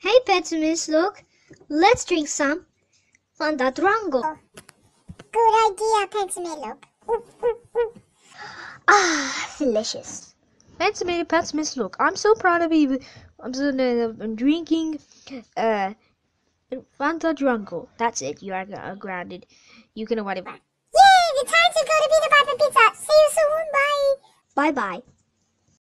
Hey, Petimus, look. Let's drink some Fanta Drango. Oh, good idea, Pentimello. Ah, delicious. Pentimeter, Petimus, look. I'm so proud of you. I'm, so, uh, I'm drinking uh, Fanta Drango. That's it. You are uh, grounded. You can whatever. it. Yay, the time to go to Peter Piper Pizza. See you soon. Bye. Bye bye.